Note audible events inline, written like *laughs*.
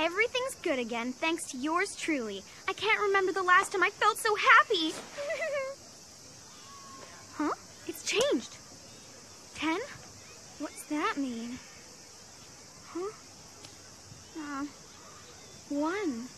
Everything's good again, thanks to yours truly. I can't remember the last time I felt so happy. *laughs* huh? It's changed. Ten? What's that mean? Huh? Uh, one.